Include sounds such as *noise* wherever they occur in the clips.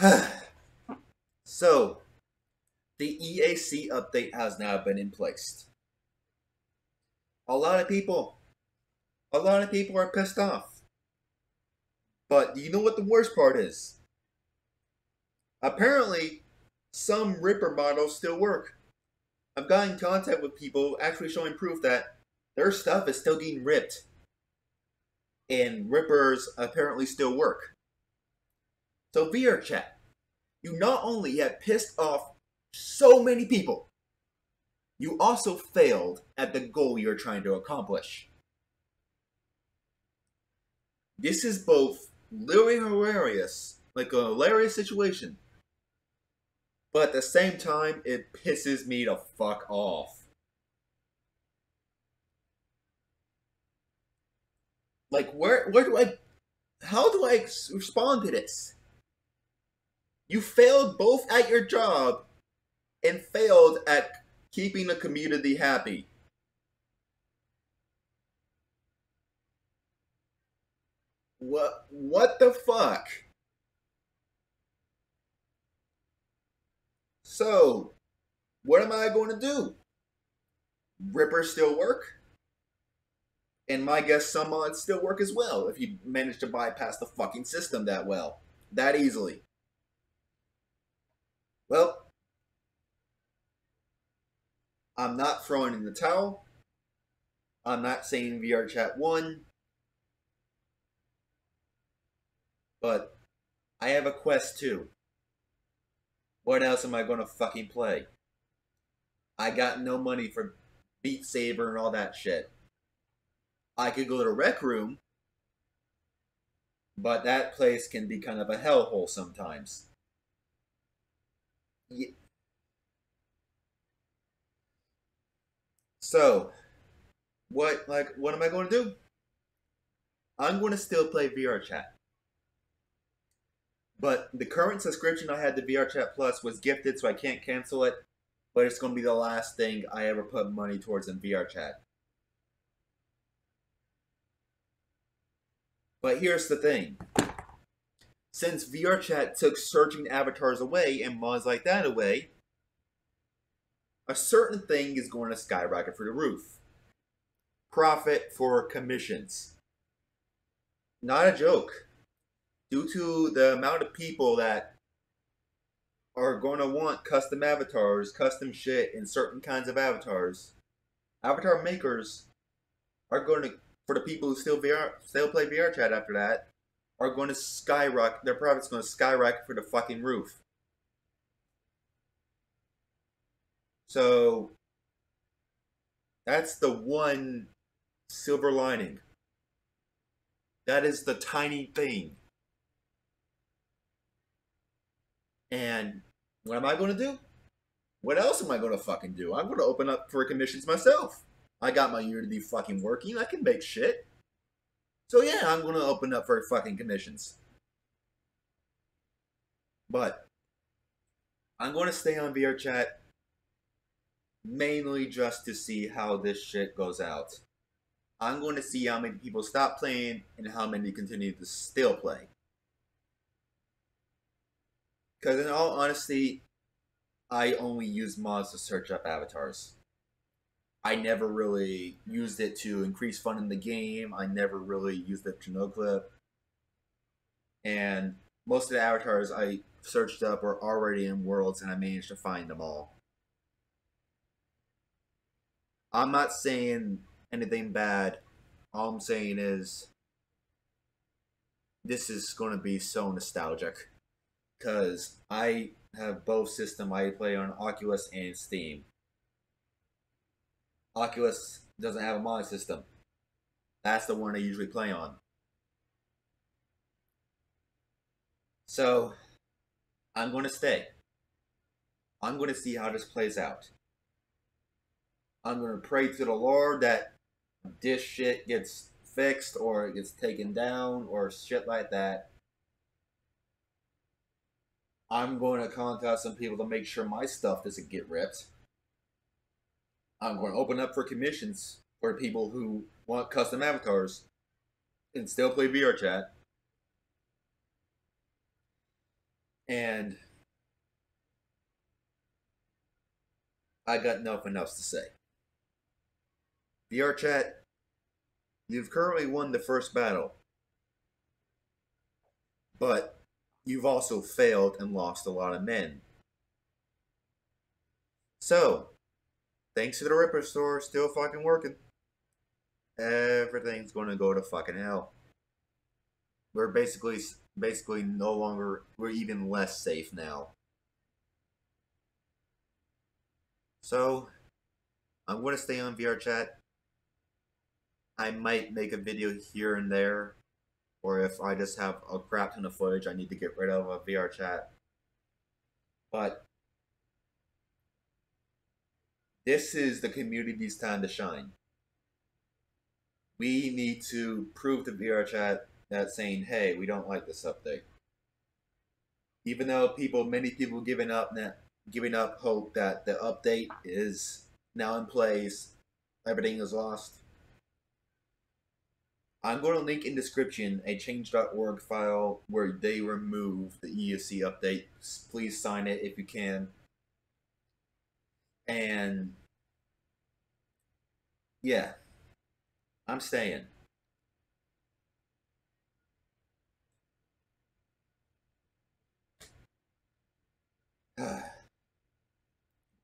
*sighs* so, the EAC update has now been in place. A lot of people, a lot of people are pissed off. But you know what the worst part is? Apparently, some Ripper models still work. I've gotten in contact with people actually showing proof that their stuff is still getting ripped. And Rippers apparently still work. So VRChat, you not only have pissed off so many people, you also failed at the goal you're trying to accomplish. This is both literally hilarious, like a hilarious situation, but at the same time, it pisses me to fuck off. Like, where, where do I, how do I respond to this? You failed both at your job and failed at keeping the community happy. What what the fuck? So, what am I going to do? Ripper still work? And my guess some mods still work as well if you manage to bypass the fucking system that well. That easily. Well, I'm not throwing in the towel. I'm not saying VR Chat 1. But I have a Quest 2. What else am I going to fucking play? I got no money for Beat Saber and all that shit. I could go to Rec Room, but that place can be kind of a hellhole sometimes. So, what like what am I going to do? I'm going to still play VR Chat. But the current subscription I had to VR Chat Plus was gifted, so I can't cancel it. But it's going to be the last thing I ever put money towards in VR Chat. But here's the thing. Since VRChat took searching avatars away and mods like that away, a certain thing is going to skyrocket through the roof. Profit for commissions. Not a joke due to the amount of people that are going to want custom avatars, custom shit and certain kinds of avatars, avatar makers are going to, for the people who still VR, still play VR chat after that, are going to skyrocket. Their profits going to skyrocket for the fucking roof. So that's the one silver lining. That is the tiny thing. And what am I going to do? What else am I going to fucking do? I'm going to open up for commissions myself. I got my year to be fucking working. I can make shit. So yeah, I'm to open up for fucking commissions. But I'm to stay on VR chat mainly just to see how this shit goes out. I'm going to see how many people stop playing and how many continue to still play. Because in all honesty, I only use mods to search up avatars. I never really used it to increase fun in the game. I never really used it to no clip. And most of the avatars I searched up were already in worlds and I managed to find them all. I'm not saying anything bad. All I'm saying is this is going to be so nostalgic because I have both system. I play on Oculus and Steam. Oculus doesn't have a mod system. That's the one I usually play on. So, I'm going to stay. I'm going to see how this plays out. I'm going to pray to the Lord that this shit gets fixed or it gets taken down or shit like that. I'm going to contact some people to make sure my stuff doesn't get ripped. I'm going to open up for commissions for people who want custom avatars and still play VR chat. And I got nothing else to say. VR chat, you've currently won the first battle. But you've also failed and lost a lot of men. So, thanks to the Ripper store still fucking working, everything's gonna go to fucking hell. We're basically basically no longer we're even less safe now. So, I'm to stay on VR chat. I might make a video here and there, or if I just have a crap ton of footage I need to get rid of a VR chat. But this is the community's time to shine. We need to prove to VR chat that saying, hey, we don't like this update. Even though people, many people giving up that giving up hope that the update is now in place, everything is lost. I'm going to link in description a change.org file where they remove the EAC update. Please sign it if you can. And yeah, I'm staying. *sighs*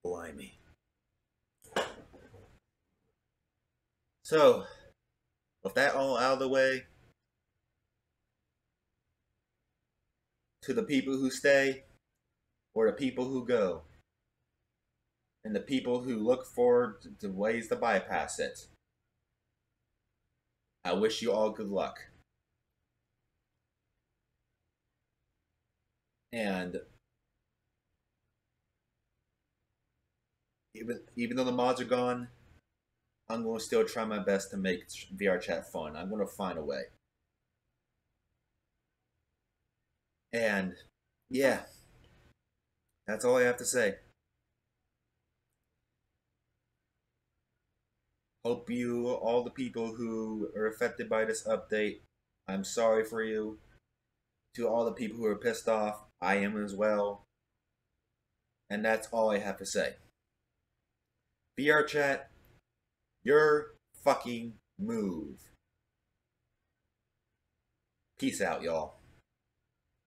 Blimey. So, with that all out of the way, to the people who stay or the people who go, and the people who look forward to ways to bypass it, I wish you all good luck. And even even though the mods are gone, I'm going to still try my best to make VR chat fun. I'm going to find a way. And yeah, that's all I have to say. Hope you, all the people who are affected by this update, I'm sorry for you. To all the people who are pissed off, I am as well. And that's all I have to say. VR chat, your fucking move. Peace out, y'all.